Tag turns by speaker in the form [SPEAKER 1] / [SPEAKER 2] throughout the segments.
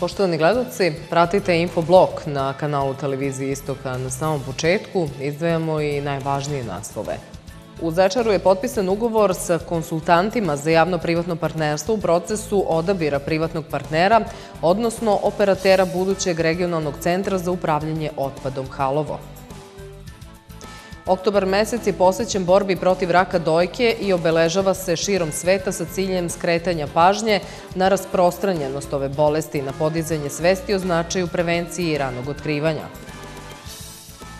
[SPEAKER 1] Poštovani gledalci, pratite Infoblok na kanalu Televizije Istoka. Na samom početku izdvajamo i najvažnije naslove. U Zečaru je potpisan ugovor sa konsultantima za javno-privatno partnerstvo u procesu odabira privatnog partnera, odnosno operatera budućeg regionalnog centra za upravljanje otpadom Halovo. Oktobar mesec je posvećen borbi protiv raka dojke i obeležava se širom sveta sa ciljem skretanja pažnje na rasprostranjenost ove bolesti i na podizanje svesti o značaju prevencije i ranog otkrivanja.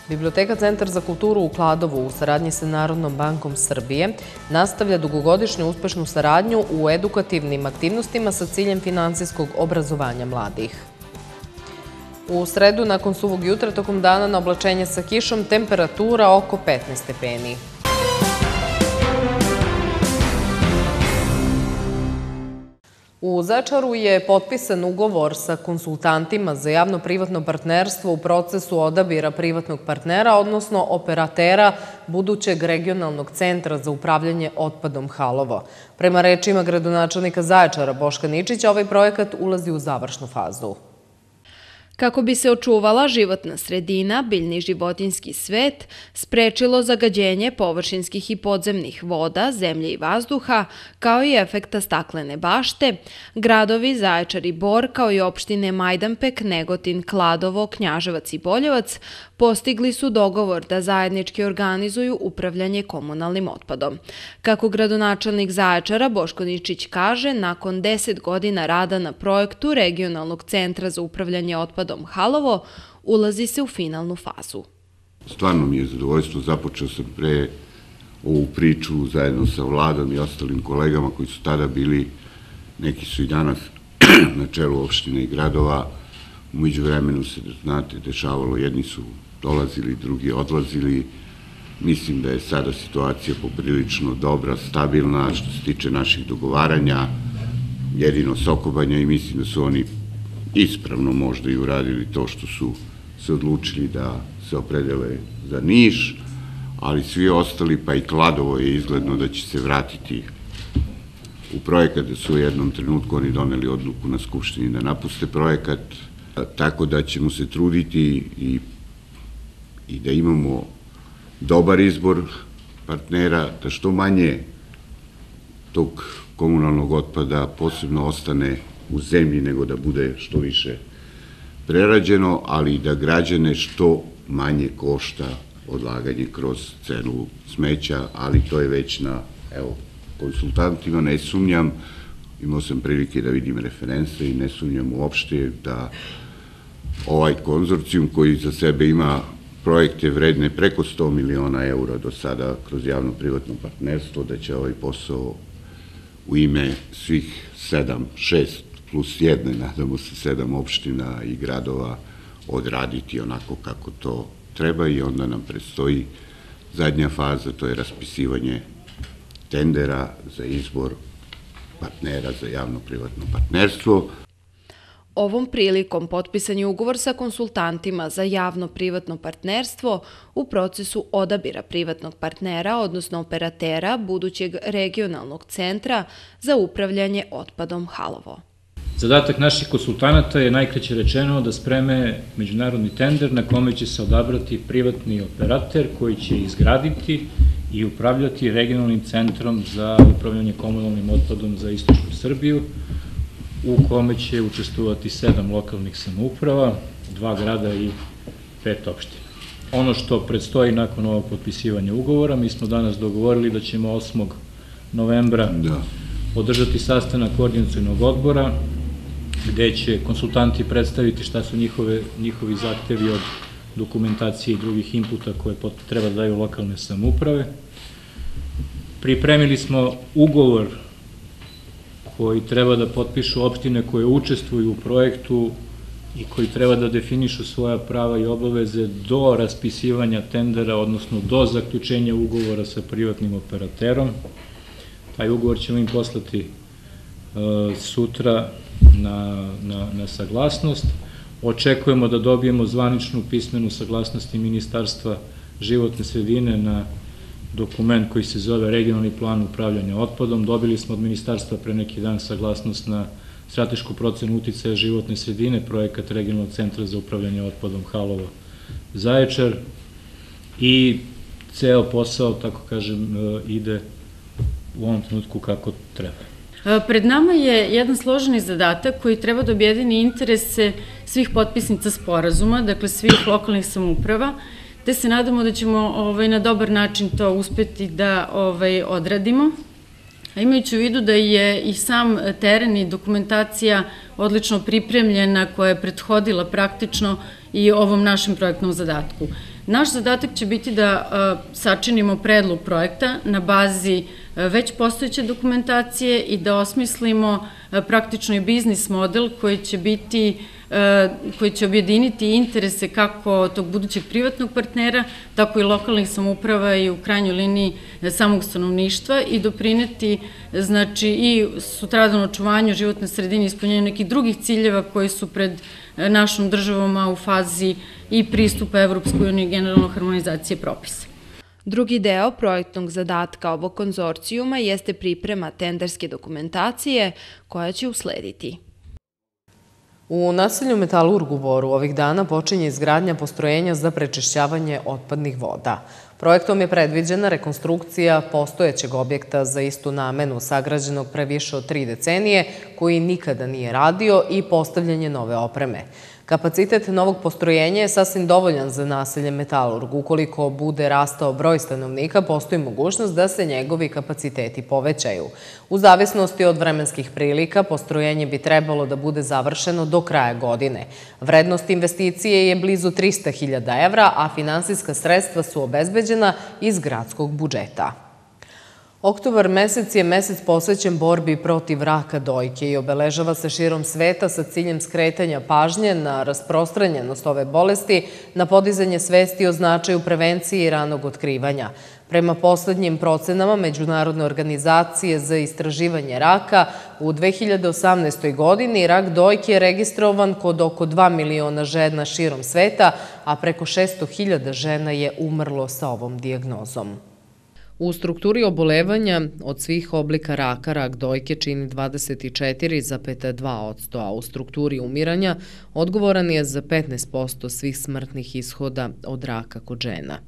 [SPEAKER 1] Biblioteka Centar za kulturu u Kladovu u saradnji sa Narodnom bankom Srbije nastavlja dugogodišnju uspešnu saradnju u edukativnim aktivnostima sa ciljem finansijskog obrazovanja mladih. U sredu, nakon suvog jutra, tokom dana na oblačenje sa kišom, temperatura oko 15 stepeni. U Zečaru je potpisan ugovor sa konsultantima za javno-privatno partnerstvo u procesu odabira privatnog partnera, odnosno operatera budućeg regionalnog centra za upravljanje otpadom Halovo. Prema rečima gradonačelnika Zaječara Boška Ničića, ovaj projekat ulazi u završnu fazu.
[SPEAKER 2] Kako bi se očuvala životna sredina, biljni životinski svet, sprečilo zagađenje površinskih i podzemnih voda, zemlje i vazduha, kao i efekta staklene bašte, gradovi Zaječar i Bor, kao i opštine Majdanpek, Negotin, Kladovo, Knjaževac i Boljevac, postigli su dogovor da zajednički organizuju upravljanje komunalnim otpadom. Kako gradonačelnik Zaječara Boško Ničić kaže, nakon 10 godina rada na projektu Regionalnog centra za upravljanje otpadom Halovo, ulazi se u finalnu fazu.
[SPEAKER 3] Stvarno mi je zadovoljstvo, započeo sam pre ovu priču zajedno sa vladom i ostalim kolegama koji su tada bili, neki su i danas na čelu opštine i gradova, umeđu vremenu se, znate, dešavalo, jedni su dolazili, drugi odlazili. Mislim da je sada situacija poprilično dobra, stabilna, što se tiče naših dogovaranja, jedino sokobanja i mislim da su oni ispravno možda i uradili to što su se odlučili da se opredele za Niš, ali svi ostali, pa i Kladovo je izgledno da će se vratiti u projekat, da su u jednom trenutku oni doneli odluku na Skupštini da napuste projekat, tako da ćemo se truditi i i da imamo dobar izbor partnera, da što manje tog komunalnog otpada posebno ostane u zemlji nego da bude što više prerađeno, ali i da građane što manje košta odlaganje kroz cenu smeća, ali to je već na, evo, konsultantima, ne sumnjam, imao sam prilike da vidim referense i ne sumnjam uopšte da ovaj konzorcijum koji za sebe ima projekte vredne preko 100 miliona eura do sada kroz javno-privatno partnerstvo, da će ovaj posao u ime svih sedam, šest plus jedne, nadamo se sedam opština i gradova odraditi onako kako to treba i onda nam predstoji zadnja faza, to je raspisivanje tendera za izbor partnera za javno-privatno partnerstvo.
[SPEAKER 2] Ovom prilikom potpisan je ugovor sa konsultantima za javno-privatno partnerstvo u procesu odabira privatnog partnera, odnosno operatera budućeg regionalnog centra za upravljanje otpadom Halovo.
[SPEAKER 4] Zadatak naših konsultanata je najkraće rečeno da spreme međunarodni tender na kome će se odabrati privatni operater koji će izgraditi i upravljati regionalnim centrom za upravljanje komunalnim otpadom za istočnu Srbiju, u kome će učestvovati sedam lokalnih samouprava, dva grada i pet opština. Ono što predstoji nakon ovog potpisivanja ugovora, mi smo danas dogovorili da ćemo 8. novembra da. održati sastanak koordinacijnog odbora, gde će konsultanti predstaviti šta su njihove, njihovi zahtevi od dokumentacije i drugih inputa koje treba da daju lokalne samouprave. Pripremili smo ugovor koji treba da potpišu opštine koje učestvuju u projektu i koji treba da definišu svoja prava i obaveze do raspisivanja tendera, odnosno do zaključenja ugovora sa privatnim operaterom. Taj ugovor ćemo im poslati e, sutra na, na, na saglasnost. Očekujemo da dobijemo zvaničnu pismenu saglasnost Ministarstva životne sredine na dokument koji se zove regionalni plan upravljanja otpadom. Dobili smo od ministarstva pre neki dan saglasnost na stratešku procenu uticaja životne sredine, projekat Regionalnog centra za upravljanje otpadom Halova Zaječar i ceo posao, tako kažem, e, ide u ovom trenutku kako treba.
[SPEAKER 5] E, pred nama je jedan složeni zadatak koji treba da objedini interese svih potpisnica sporazuma, dakle svih lokalnih samuprava, te se nadamo da ćemo ovaj, na dobar način to uspeti da ovaj, odradimo. A imajući u vidu da je i sam teren i dokumentacija odlično pripremljena koja je prethodila praktično i ovom našem projektnom zadatku. Naš zadatak će biti da sačinimo predlog projekta na bazi već postojeće dokumentacije i da osmislimo praktično i biznis model koji će biti koji će objediniti interese kako tog budućeg privatnog partnera, tako i lokalnih samuprava i u krajnjoj liniji samog stanovništva i doprineti znači, i sutradan očuvanju životne sredine i ispunjenju nekih drugih ciljeva koji su pred našom državom u fazi i pristupa Evropskoj uniji generalno harmonizacije propisa.
[SPEAKER 2] Drugi deo projektnog zadatka ovog konzorcijuma jeste priprema tenderske dokumentacije koja će uslediti.
[SPEAKER 1] U naselju Metalurg u Boru ovih dana počinje izgradnja postrojenja za prečišćavanje otpadnih voda. Projektom je predviđena rekonstrukcija postojećeg objekta za istu namenu sagrađenog pre više od tri decenije, koji nikada nije radio i postavljanje nove opreme. Kapacitet novog postrojenja je sasvim dovoljan za naselje Metalurg. Ukoliko bude rastao broj stanovnika, postoji mogućnost da se njegovi kapaciteti povećaju. U zavisnosti od vremenskih prilika, postrojenje bi trebalo da bude završeno do kraja godine. Vrednost investicije je blizu 300.000 evra, a finansijska sredstva su obezbeđena iz gradskog budžeta. Oktobar mesec je mesec posvećen borbi protiv raka dojke i obeležava se širom sveta sa ciljem skretanja pažnje na rasprostranjenost ove bolesti, na podizanje svesti o značaju prevencije i ranog otkrivanja. Prema poslednjim procenama Međunarodne organizacije za istraživanje raka, u 2018. godini rak dojke je registrovan kod oko 2 miliona žena širom sveta, a preko 600.000 žena je umrlo sa ovom diagnozom. U strukturi obolevanja od svih oblika raka, rak dojke čini 24,2%, a u strukturi umiranja odgovoran je za 15% svih smrtnih ishoda od raka kod žena.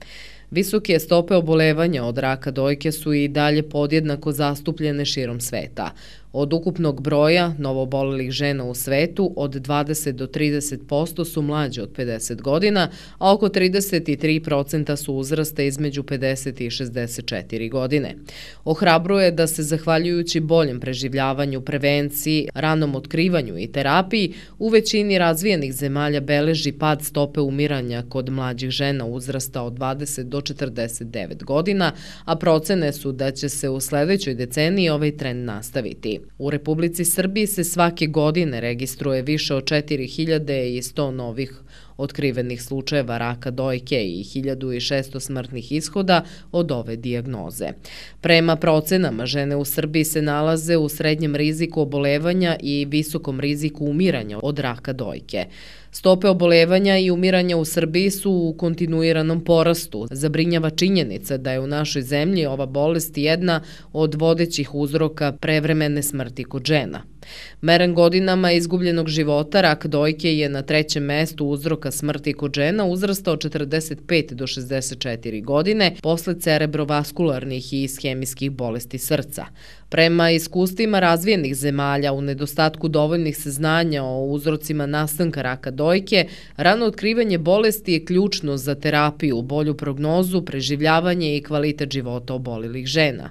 [SPEAKER 1] Visoke stope obolevanja od raka dojke su i dalje podjednako zastupljene širom sveta. Od ukupnog broja novobolelih žena u svetu, od 20 do 30% su mlađe od 50 godina, a oko 33% su uzrasta između 50 i 64 godine. Ohrabruje da se, zahvaljujući boljem preživljavanju, prevenciji, ranom otkrivanju i terapiji, u većini razvijenih zemalja beleži pad stope umiranja kod mlađih žena uzrasta od 20 do 49 godina, a procene su da će se u sledećoj deceniji ovaj trend nastaviti. U Republici Srbiji se svake godine registruje više od 4100 novih otkrivenih slučajeva raka dojke i 1600 smrtnih ishoda od ove diagnoze. Prema procenama, žene u Srbiji se nalaze u srednjem riziku obolevanja i visokom riziku umiranja od raka dojke. Stope obolevanja i umiranja u Srbiji su u kontinuiranom porastu. Zabrinjava činjenica da je u našoj zemlji ova bolest jedna od vodećih uzroka prevremene smrti kod žena. Meren godinama izgubljenog života, rak dojke je na trećem mestu uzroka smrti kod žena uzrasta od 45 do 64 godine posle cerebrovaskularnih i ishemijskih bolesti srca. Prema iskustvima razvijenih zemalja u nedostatku dovoljnih saznanja o uzrocima nastanka raka dojke, rano otkrivanje bolesti je ključno za terapiju, bolju prognozu, preživljavanje i kvalitet života obolilih žena.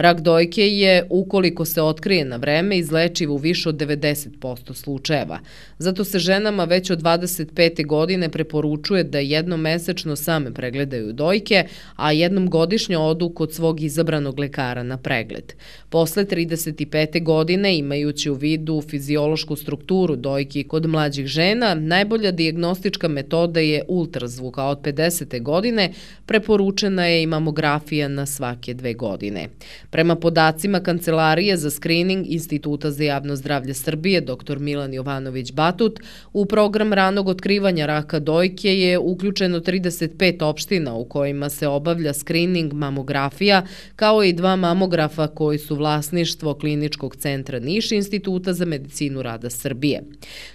[SPEAKER 1] Rak dojke je, ukoliko se otkrije na vreme, izlečiv u više od 90% slučajeva. Zato se ženama već od 25. godine preporučuje da jednom mesečno same pregledaju dojke, a jednom godišnje odu kod svog izabranog lekara na pregled. Posle 35. godine, imajući u vidu fiziološku strukturu dojki kod mlađih žena, najbolja diagnostička metoda je ultrazvuk, a od 50. godine preporučena je i mamografija na svake dve godine. Prema podacima Kancelarije za screening Instituta za javno zdravlje Srbije, dr. Milan Jovanović Batut, u program ranog otkrivanja raka dojke je uključeno 35 opština u kojima se obavlja screening mamografija, kao i dva mamografa koji su vlasništvo Kliničkog centra Niš Instituta za medicinu rada Srbije.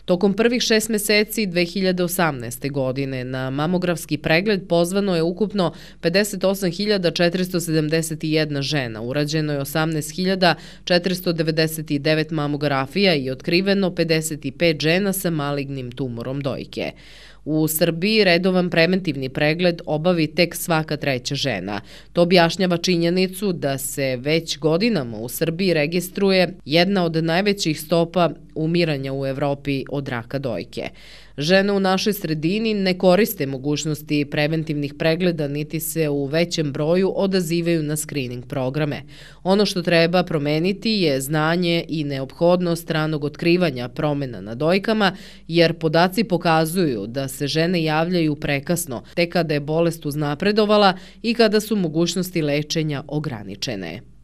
[SPEAKER 1] Tokom prvih šest meseci 2018. godine na mamografski pregled pozvano je ukupno 58.471 žena, urađeno je 18.499 mamografija i otkriveno 55 žena sa malignim tumorom dojke. U Srbiji redovan preventivni pregled obavi tek svaka treća žena. To objašnjava činjenicu da se već godinama u Srbiji registruje jedna od najvećih stopa umiranja u Evropi od raka dojke. Žene u našoj sredini ne koriste mogućnosti preventivnih pregleda niti se u većem broju odazivaju na screening programe. Ono što treba promeniti je znanje i neophodnost ranog otkrivanja promena na dojkama, jer podaci pokazuju da se žene javljaju prekasno, te kada je bolest uznapredovala i kada su mogućnosti lečenja ograničene.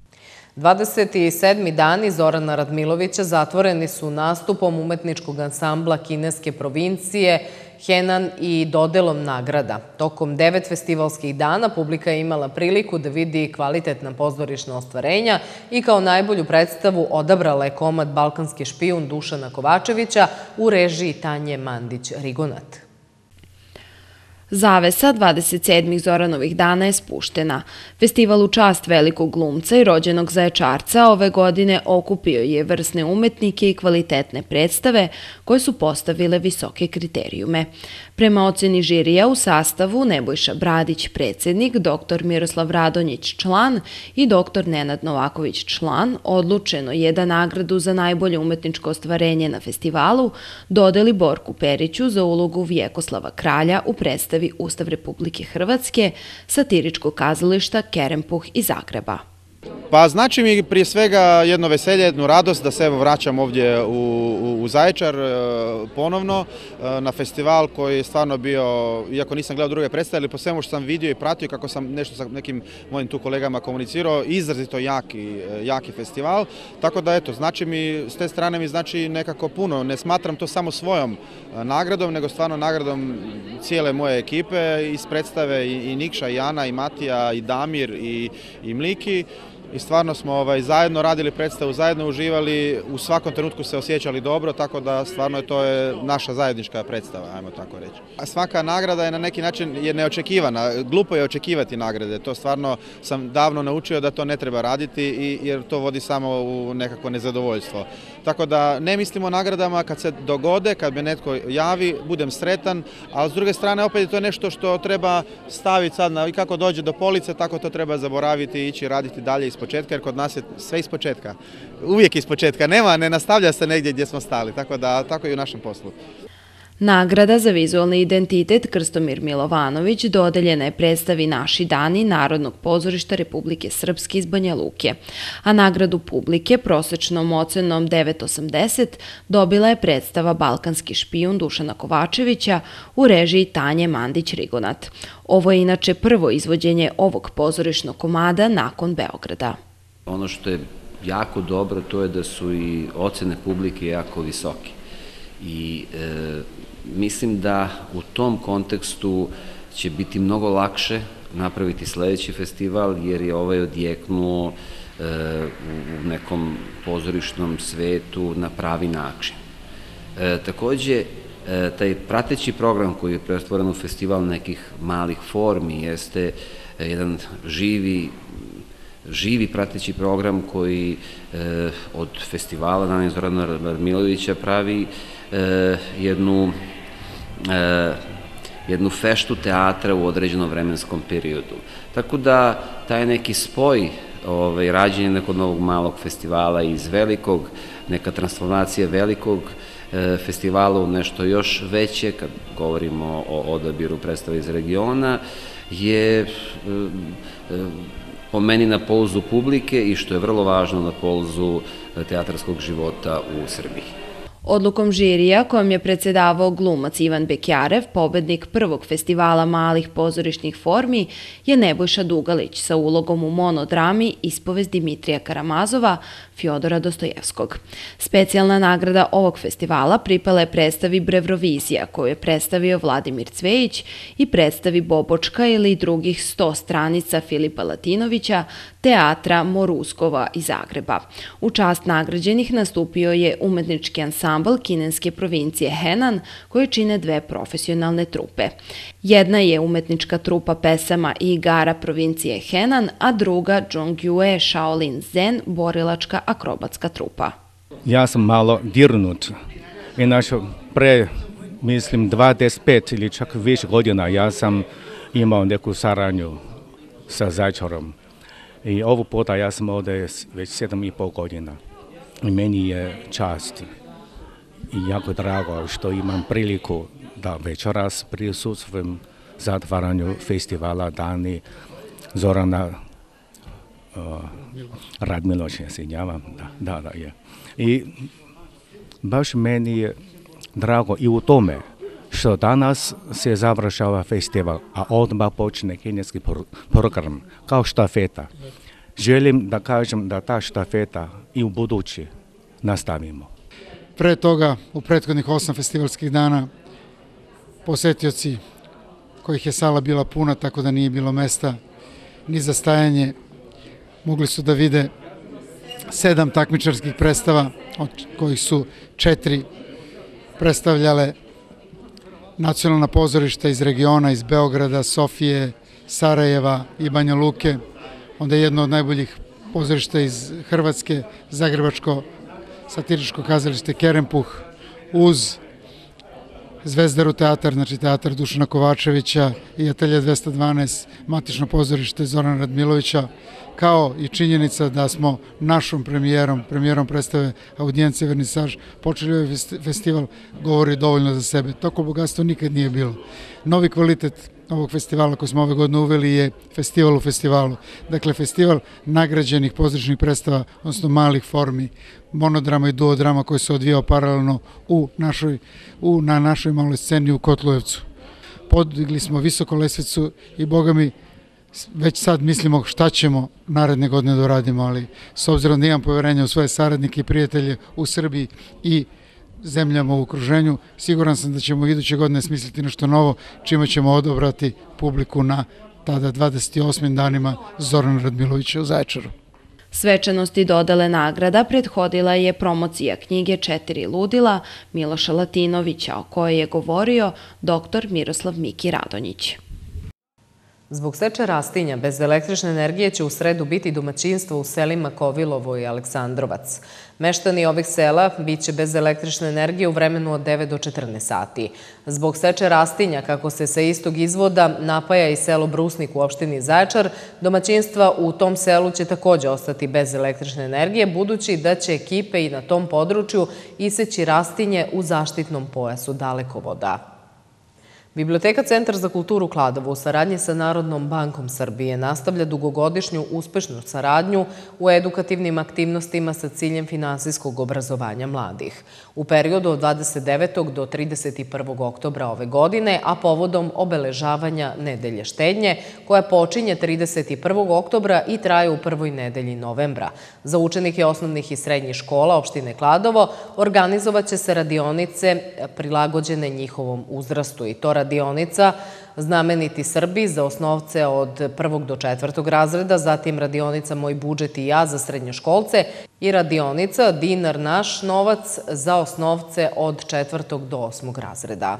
[SPEAKER 1] 27. dani Zorana Radmilovića zatvoreni su nastupom umetničkog ansambla kineske provincije Henan i dodelom nagrada. Tokom devet festivalskih dana publika je imala priliku da vidi kvalitetna pozorišna ostvarenja i kao najbolju predstavu odabrala je komad Balkanski špijun Dušana Kovačevića u režiji Tanje Mandić-Rigonat.
[SPEAKER 2] Zavesa 27. Zoranovih dana je spuštena. Festival u čast velikog glumca i rođenog zaječarca ove godine okupio je vrsne umetnike i kvalitetne predstave koje su postavile visoke kriterijume. Prema oceni žirija u sastavu Nebojša Bradić, predsednik, dr. Miroslav Radonjić, član i dr. Nenad Novaković, član, odlučeno je da nagradu za najbolje umetničko ostvarenje na festivalu dodeli Borku Periću za ulogu Vjekoslava Kralja u predstavi Ustav Republike Hrvatske, satiričkog kazališta Kerempuh iz Zagreba.
[SPEAKER 6] Pa znači mi prije svega jedno veselje, jednu radost da se evo vraćam ovdje u, u, u Zaječar e, ponovno e, na festival koji je stvarno bio, iako nisam gledao druge predstave, ali po svemu što sam vidio i pratio kako sam nešto sa nekim mojim tu kolegama komunicirao, izrazito jaki, e, jaki festival. Tako da eto, znači mi, s te strane mi znači nekako puno. Ne smatram to samo svojom nagradom, nego stvarno nagradom cijele moje ekipe iz predstave i, i Nikša, i Ana, i Matija, i Damir, i, i Mliki i stvarno smo ovaj, zajedno radili predstavu, zajedno uživali, u svakom trenutku se osjećali dobro, tako da stvarno je to je naša zajednička predstava, ajmo tako reći. A svaka nagrada je na neki način je neočekivana, glupo je očekivati nagrade, to stvarno sam davno naučio da to ne treba raditi i, jer to vodi samo u nekako nezadovoljstvo. Tako da ne mislimo o nagradama kad se dogode, kad me netko javi, budem sretan, ali s druge strane opet je to nešto što treba staviti sad na, i kako dođe do police, tako to treba zaboraviti i ići raditi dalje iz početka, jer kod nas je sve iz početka. Uvijek iz početka, nema, ne nastavlja se negdje gdje smo stali, tako da tako i u našem poslu.
[SPEAKER 2] Nagrada za vizualni identitet Krstomir Milovanović dodeljena je predstavi Naši dani Narodnog pozorišta Republike Srpske iz Banja Luke, a nagradu publike prosečnom ocenom 9.80 dobila je predstava Balkanski špijun Dušana Kovačevića u režiji Tanje Mandić-Rigonat. Ovo je inače prvo izvođenje ovog pozorišnog komada nakon Beograda.
[SPEAKER 7] Ono što je jako dobro to je da su i ocene publike jako visoke. I e, mislim da u tom kontekstu će biti mnogo lakše napraviti sledeći festival, jer je ovaj odjeknuo e, u nekom pozorišnom svetu na pravi način. E, takođe, e, taj prateći program koji je pretvoren u festival nekih malih formi jeste e, jedan živi živi prateći program koji e, od festivala Dana Zorana Radmilovića pravi e, jednu e, jednu feštu teatra u određenom vremenskom periodu. Tako da taj neki spoj ovaj, rađenje nekog novog malog festivala iz velikog, neka transformacija velikog e, festivala u nešto još veće, kad govorimo o odabiru predstava iz regiona, je e, e, po meni na polzu publike i što je vrlo važno na polzu teatarskog života u Srbiji.
[SPEAKER 2] Odlukom žirija kojom je predsedavao glumac Ivan Bekjarev, pobednik prvog festivala malih pozorišnih formi, je Nebojša Dugalić sa ulogom u monodrami Ispovest Dimitrija Karamazova, Fjodora Dostojevskog. Specijalna nagrada ovog festivala pripala je predstavi Brevrovizija, koju je predstavio Vladimir Cvejić i predstavi Bobočka ili drugih sto stranica Filipa Latinovića, teatra Moruskova iz Zagreba. U čast nagrađenih nastupio je umetnički ansambl kineske provincije Henan, koje čine dve profesionalne trupe. Jedna je umetnička trupa pesama i igara provincije Henan, a druga Zhongyue Shaolin Zen, borilačka akrobatska trupa.
[SPEAKER 8] Ja sam malo dirnut. Inače, pre, mislim, 25 ili čak više godina ja sam imao neku saranju sa Zajčarom. I ovu puta ja sam ovde već sedam i pol godina. I meni je čast i jako drago što imam priliku da večeras prisustvujem zatvaranju festivala Dani Zorana uh, Radmilović, ja se njavam, da, da, da, je. I baš meni je drago i u tome što danas se završava festival, a odmah počne kineski program, kao štafeta. Želim da kažem da ta štafeta i u budući nastavimo.
[SPEAKER 9] Pre toga, u prethodnih osam festivalskih dana, posetioci kojih je sala bila puna, tako da nije bilo mesta ni za stajanje, mogli su da vide sedam takmičarskih predstava, od kojih su četiri predstavljale nacionalna pozorišta iz regiona, iz Beograda, Sofije, Sarajeva i Banja Luke, onda je jedno od najboljih pozorišta iz Hrvatske, Zagrebačko satiričko kazalište Kerempuh, uz Zvezdaru teatar, znači teatar Dušana Kovačevića i Atelje 212, matično pozorište Zorana Radmilovića, kao i činjenica da smo našom premijerom, premijerom predstave Audijencije Vernisaž, počeli ovaj festival, govori dovoljno za sebe. Toko bogatstvo nikad nije bilo. Novi kvalitet ovog festivala koji smo ove godine uveli je festival u festivalu. Dakle, festival nagrađenih pozorišnih predstava, odnosno malih formi, monodrama i duodrama koji se odvijao paralelno u našoj, u, na našoj maloj sceni u Kotlujevcu. Podigli smo visoko lesvicu i boga mi već sad mislimo šta ćemo naredne godine da uradimo, ali s obzirom da imam poverenja u svoje saradnike i prijatelje u Srbiji i zemljama u okruženju, siguran sam da ćemo iduće godine smisliti nešto novo, čime ćemo odobrati publiku na tada 28. danima Zoran Radmilovića u Zaječaru.
[SPEAKER 2] Svečanosti dodale nagrada prethodila je promocija knjige Četiri ludila Miloša Latinovića, o kojoj je govorio dr. Miroslav Miki Radonjić.
[SPEAKER 1] Zbog seče rastinja bez električne energije će u sredu biti domaćinstvo u selima Kovilovo i Aleksandrovac. Meštani ovih sela biće bez električne energije u vremenu od 9 do 14 sati. Zbog seče rastinja, kako se sa istog izvoda napaja i selo Brusnik u opštini Zaječar, domaćinstva u tom selu će takođe ostati bez električne energije, budući da će ekipe i na tom području iseći rastinje u zaštitnom pojasu dalekovoda. Biblioteka Centar za kulturu Kladovo u saradnji sa Narodnom bankom Srbije nastavlja dugogodišnju uspešnu saradnju u edukativnim aktivnostima sa ciljem finansijskog obrazovanja mladih. U periodu od 29. do 31. oktobra ove godine, a povodom obeležavanja Nedelje štednje, koja počinje 31. oktobra i traje u prvoj nedelji novembra. Za učenike osnovnih i srednjih škola opštine Kladovo organizovaće se radionice prilagođene njihovom uzrastu i to radionica Znameniti Srbi za osnovce od prvog do četvrtog razreda, zatim radionica Moj budžet i ja za srednjoškolce i radionica Dinar naš novac za osnovce od četvrtog do osmog razreda.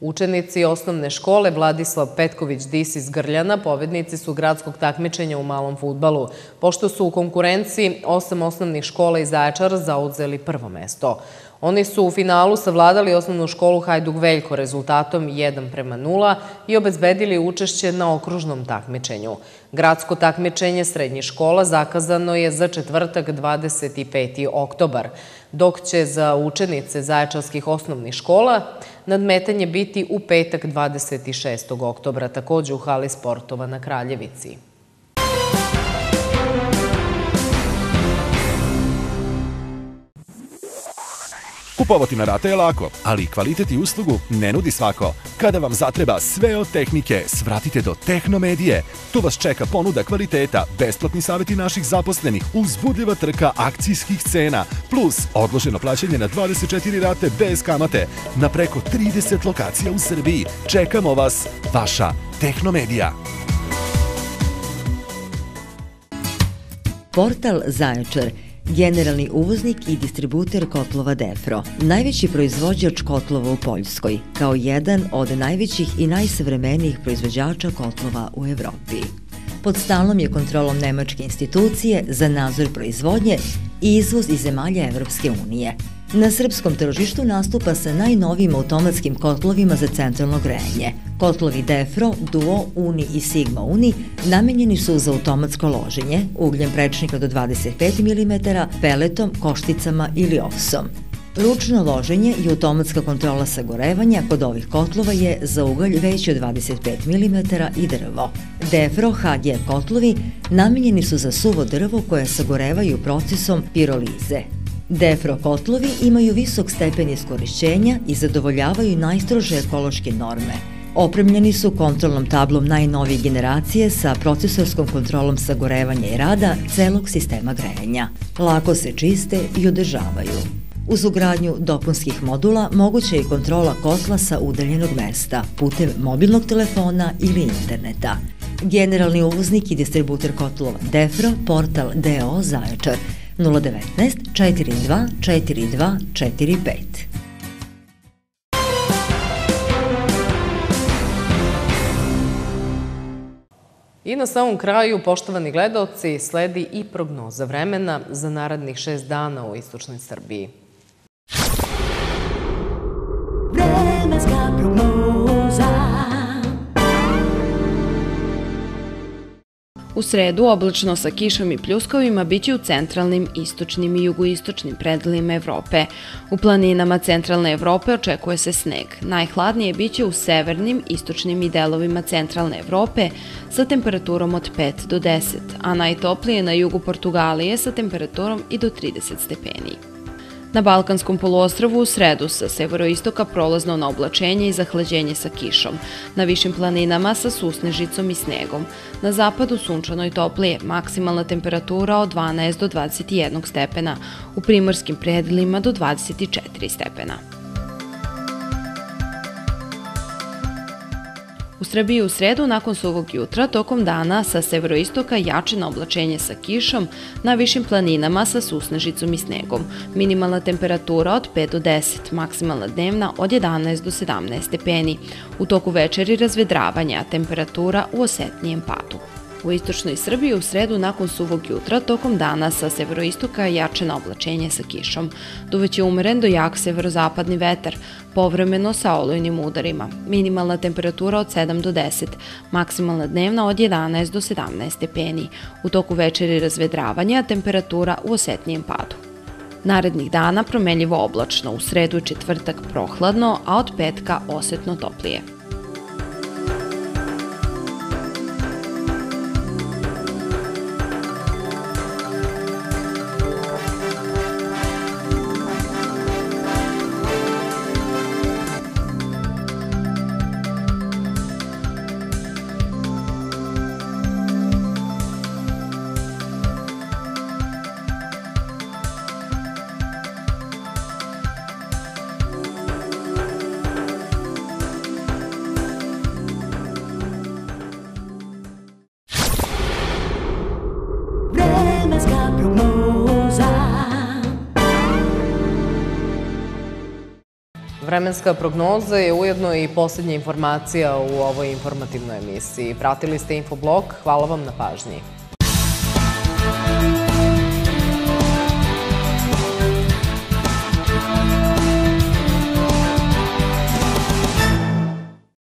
[SPEAKER 1] Učenici osnovne škole Vladislav Petković Dis iz Grljana povednici su gradskog takmičenja u malom futbalu, pošto su u konkurenciji osam osnovnih škola iz Zaječara zauzeli prvo mesto. Oni su u finalu savladali osnovnu školu Hajduk Veljko rezultatom 1 prema 0 i obezbedili učešće na okružnom takmičenju. Gradsko takmičenje srednjih škola zakazano je za četvrtak 25. oktobar, dok će za učenice zaječarskih osnovnih škola nadmetanje biti u petak 26. oktobra, takođe u hali sportova na Kraljevici.
[SPEAKER 10] Kupovati na rate je lako, ali kvalitet i uslugu ne nudi svako. Kada vam zatreba sve od tehnike, svratite do Tehnomedije. Tu vas čeka ponuda kvaliteta, besplatni savjeti naših zaposlenih, uzbudljiva trka akcijskih cena, plus odloženo plaćanje na 24 rate bez kamate na preko 30 lokacija u Srbiji. Čekamo vas, vaša Tehnomedija.
[SPEAKER 11] Portal Zaječar – generalni uvoznik i distributer kotlova Defro, najveći proizvođač kotlova u Poljskoj, kao jedan od najvećih i najsavremenijih proizvođača kotlova u Evropi. Pod stalnom je kontrolom Nemačke institucije za nadzor proizvodnje i izvoz iz zemalja Evropske unije – Na srpskom tržištu nastupa sa najnovijim automatskim kotlovima za centralno grejanje. Kotlovi Defro, Duo, Uni i Sigma Uni namenjeni su za automatsko loženje, ugljem prečnika do 25 mm, peletom, košticama ili ovsom. Ručno loženje i automatska kontrola sagorevanja kod ovih kotlova je za ugalj veći od 25 mm i drvo. Defro HG kotlovi namenjeni su za suvo drvo koje sagorevaju procesom pirolize, Defro kotlovi imaju visok stepen iskorišćenja i zadovoljavaju najstrože ekološke norme. Opremljeni su kontrolnom tablom najnovije generacije sa procesorskom kontrolom sagorevanja i rada celog sistema grejanja. Lako se čiste i održavaju. Uz ugradnju dopunskih modula moguća je kontrola kotla sa udaljenog mesta putem mobilnog telefona ili interneta. Generalni uvoznik i distributer kotlova Defro, portal DO Zaječar – 019 42 42 45.
[SPEAKER 1] I na samom kraju, poštovani gledalci, sledi i prognoza vremena za narednih šest dana u istočnoj Srbiji. Vremenska prognoza
[SPEAKER 2] U sredu oblačno sa kišom i pljuskovima biće u centralnim, istočnim i jugoistočnim predelima Evrope. U planinama centralne Evrope očekuje se sneg. Najhladnije biće u severnim, istočnim i delovima centralne Evrope sa temperaturom od 5 do 10, a najtoplije na jugu Portugalije sa temperaturom i do 30 stepeni. Na Balkanskom poluostrvu u sredu sa severoistoka prolazno na oblačenje i zahlađenje sa kišom. Na višim planinama sa susnežicom i snegom. Na zapadu sunčano i toplije, maksimalna temperatura od 12 do 21 stepena. U primorskim predelima do 24 stepena. U Srbiji u sredu nakon suvog jutra tokom dana sa severoistoka jače na oblačenje sa kišom, na višim planinama sa susnežicom i snegom. Minimalna temperatura od 5 do 10, maksimalna dnevna od 11 do 17 stepeni. U toku večeri razvedravanja temperatura u osetnijem padu. U istočnoj Srbiji u sredu nakon suvog jutra tokom dana sa severoistoka jače na oblačenje sa kišom. Duveć je umeren do jak severozapadni vetar, povremeno sa olojnim udarima. Minimalna temperatura od 7 do 10, maksimalna dnevna od 11 do 17 stepeni. U toku večeri razvedravanja temperatura u osetnijem padu. Narednih dana promenljivo oblačno, u sredu i četvrtak prohladno, a od petka osetno toplije.
[SPEAKER 1] Vremenska prognoza je ujedno i posljednja informacija u ovoj informativnoj emisiji. Pratili ste Infoblog, hvala vam na pažnji.